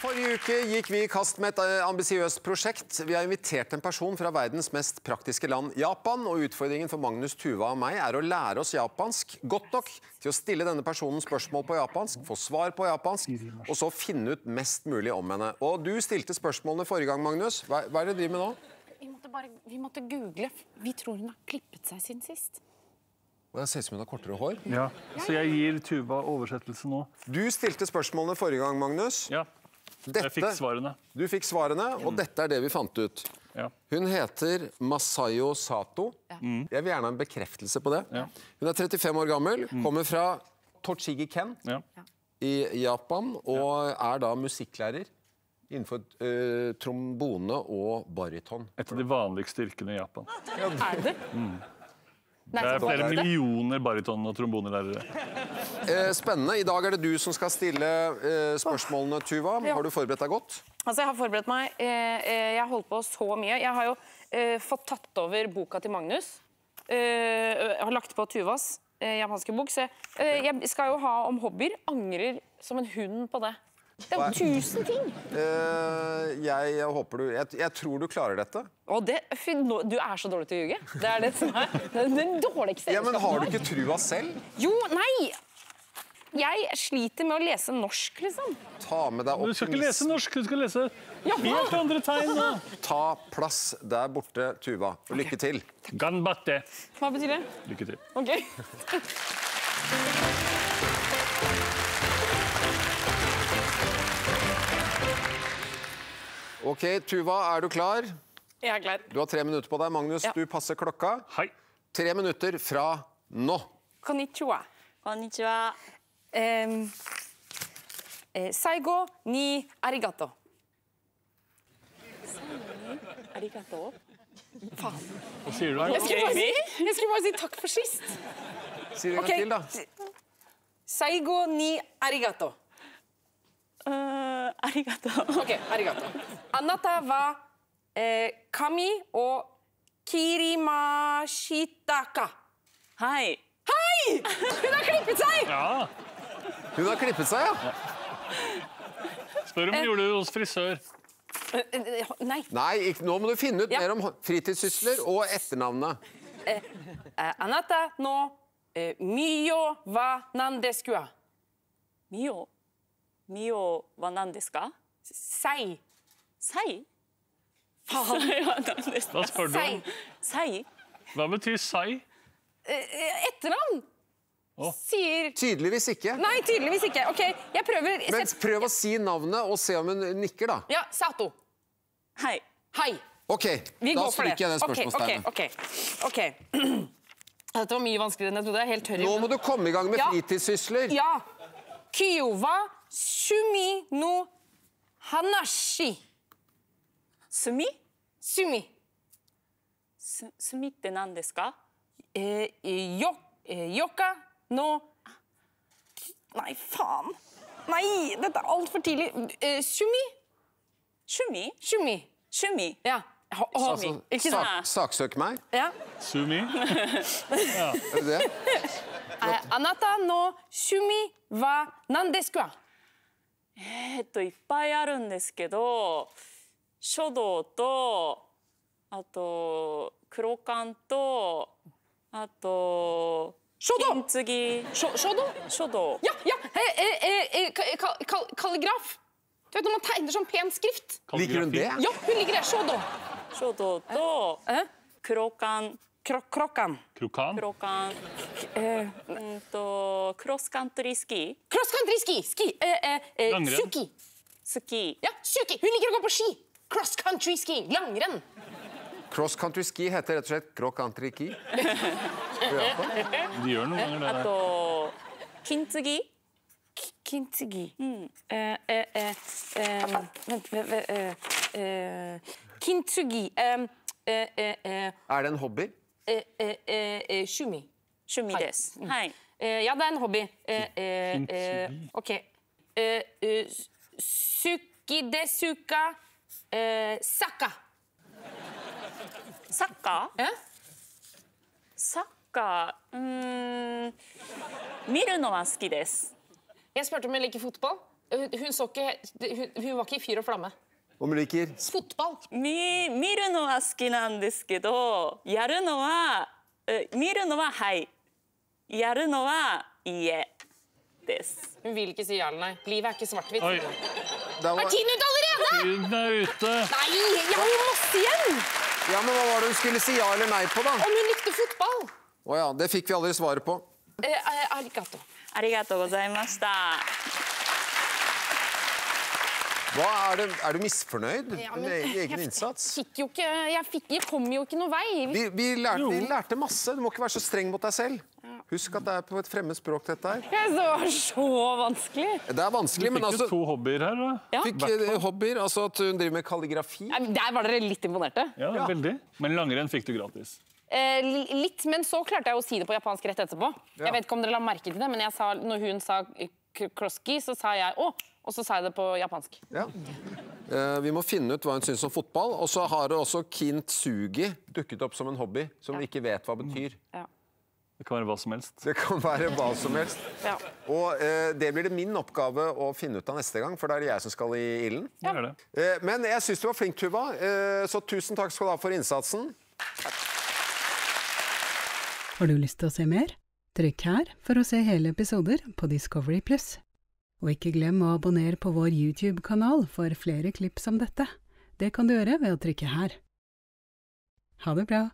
Forrige uke gikk vi i kast med et eh, ambisiøst prosjekt. Vi har invitert en person fra verdens mest praktiske land, Japan. Og utfordringen for Magnus, Tuva og meg er å lære oss japansk godt nok til å stille denne personen spørsmål på japansk, få svar på japansk, og så finne ut mest mulig om henne. Og du stilte spørsmålene forrige gang, Magnus. Hva, hva er det du driver med nå? Vi måtte, bare, vi måtte google. Vi tror hun har klippet seg siden sist. Det ser ut som hun har kortere hår. Ja, Så jeg gir Tuva oversettelse nå. Du stilte spørsmålene forrige gang, Magnus. Ja, jeg fikk svarene. Du fikk svarene, og dette er det vi fant ut. Ja. Hun heter Masayo Sato. Jeg vil gjerne ha en bekreftelse på det. Ja. Hun er 35 år gammel, kommer fra Tochigi Ken i Japan og er da musikklærer innenfor uh, trombone og baryton. Et av de vanligste yrkene i Japan. Er det? Mm. Det er flere millioner baryton- og trombonelærere. Eh, spennende. I dag er det du som skal stille eh, spørsmålene, Tuva. Har du forberedt deg godt? Altså, jeg har forberedt meg. Eh, eh, jeg har holdt på så mye. Jeg har jo eh, fått tatt over boka til Magnus. Eh, jeg har lagt på Tuvas eh, japanske bok. Så jeg skal jo ha om hobbyer. Angrer som en hund på det. Det er jo tusen ting! Uh, jeg, jeg håper du jeg, jeg tror du klarer dette. Oh, det, nå- du er så dårlig til å ljuge. Det er det som er den dårligste Ja, men Har du ikke trua selv? Jo, nei! Jeg sliter med å lese norsk, liksom. Ta med deg Du skal ikke lese norsk, du skal lese helt andre tegn. da. Ta plass der borte, Tuva. Og lykke til. Ganbatte. Hva betyr det? Lykke til. Ok. Ok, Tuva, er du klar? Jeg er klar. Du har tre minutter på deg. Magnus, Ja. du passer klokka. Hei. Tre minutter fra nå. Konnichiwa. Konnichiwa. えーえー、最後にありがとう。最後にありがとう Fan. Vad sier du da? Jeg skulle bare si, jeg skulle bare si takk for sist. Si det en gang til, da. Saigo ni arigato. Uh, arigato. OK, arigato. Anata wa eh, kami o kirimashitaka. Hei. Hei! Hun har klippet seg! Ja. Hun har klippet seg, ja. Spør om eh. gjorde du hos frisør. Eh, eh, nei. Nei, ikke, Nå må du finne ut ja. mer om fritidssysler og etternavnet. Eh, eh, anata no myo wa nandeskua. Mio? Mio Myo wa nandeska? Sei. Sei? Faen! Hva spør du om? Sei. Hva betyr sei? Etternavn! Å. Sier Tydeligvis ikke. Nei, tydeligvis ikke. Ok, jeg prøver. Men prøv å si navnet og se om hun nikker, da. Ja, Sato. はい。 Hei. OK, Vi da går for det. stryker jeg det Ok, spørsmålstegnet. ok, ok. ok. Dette var mye vanskeligere enn jeg trodde. Jeg er helt tørr i Nå må du komme i gang med Ja. fritidssysler. Ja. Kyowa shumi no hanashi. 炭。 Sumi. す、炭って何ですか。 Eh, yo, eh, yoka no Nei, faen. Nei, dette er altfor tidlig. Eh, sumi? 趣味。 Shumi. 趣味。 Ja. Å, å, Altså, ikke sant? sak, saksøk meg. Ja. Sumi? Er det det? Eh, Anata no shumi wa nan desu ka? えーっと、いっぱいあるんですけど。書道と。あと。黒缶と。あと。 Shoddo! Intsugi. Shoddo? Shoddo. Ja, ja. Eh, eh, eh, kalligraf. Du vet når man tegner sånn pen skrift. Liker hun det? Ja, hun liker det. Shoddo. Shoddo do. Krokan. Krokan. Krokan? Mm, krokan. Cross-country ski. Cross-country ski! Ski. Langrenn. Suki. Ski. Ja, suki. Hun liker å gå på ski. Cross-country ski. Langrenn. Cross-country-ski heter rett og slett cross-country-ski. De gjør noen ganger det der. Kintsugi. Kintsugi. Mm. Eh, eh, eh, vent, Kintsugi. Er det en hobby? Shumi. Shumi des. Mm. ja, det er en hobby. OK. Sukidesuka saka. サッカー。 Eh? サッカー。うーん。見るのは好きです。 Jeg spurte om jeg liker fotball. Eh, Hun så ikke Hun, hun var ikke i fyr og flamme. Om du liker Fotball. み見るのは好きなんですけどやるのはえ見るのははいやるのはいいえです。 Hun vil ikke si ja eller nei. Livet er ikke svart-hvitt. Oi, Da var- Er tiden ute allerede?! tiden er ute. Nei, jeg har jo masse igjen! Ja, men Hva var det hun skulle si ja eller nei på, da? Om hun likte fotball. Å oh, ja. Det fikk vi aldri svaret på. Eh, eh, arigato. Arigato gozaimashita. Hva er, det, er, du misfornøyd med ja, egen jeg, innsats? Fikk ikke, jeg, fikk, jeg, kom jo ikke noe vei. Vi, vi, lærte, vi, lærte, masse. Du må ikke være så streng mot deg selv. Husk at det er på et fremmed språk, dette her. Det så var så vanskelig. Det er vanskelig, men altså... Du Fikk altså jo to hobbyer her. da. Ja. Fikk Hvertfall. hobbyer, altså at hun driver med kalligrafi. Men Der var dere litt imponerte. Ja, Ja. veldig. Men langrenn fikk du gratis. Eh, litt, men så klarte jeg å si det på japansk rett etterpå. Ja. Jeg vet ikke om dere la merke til det, men jeg sa, når hun sa eh, kroski, så sa jeg å, og så sa jeg det på japansk. Ja. Eh, vi må finne ut hva hun syns om fotball. Og så har det også kintsugi dukket opp som en hobby som vi ikke vet hva betyr. Ja. Det kan være hva som helst. Det kan være hva som helst. Ja. Og eh, det blir det min oppgave å finne ut av neste gang, for da er det jeg som skal i ilden. Er det. Eh, men jeg syns du var flink, Tuva, eh, så tusen takk skal du ha for innsatsen. Har du lyst til å se mer? Trykk her for å se hele episoder på Discovery Pluss. Og ikke glem å abonnere på vår YouTube-kanal for flere klipp som dette. Det kan du gjøre ved å trykke her. Ha det bra!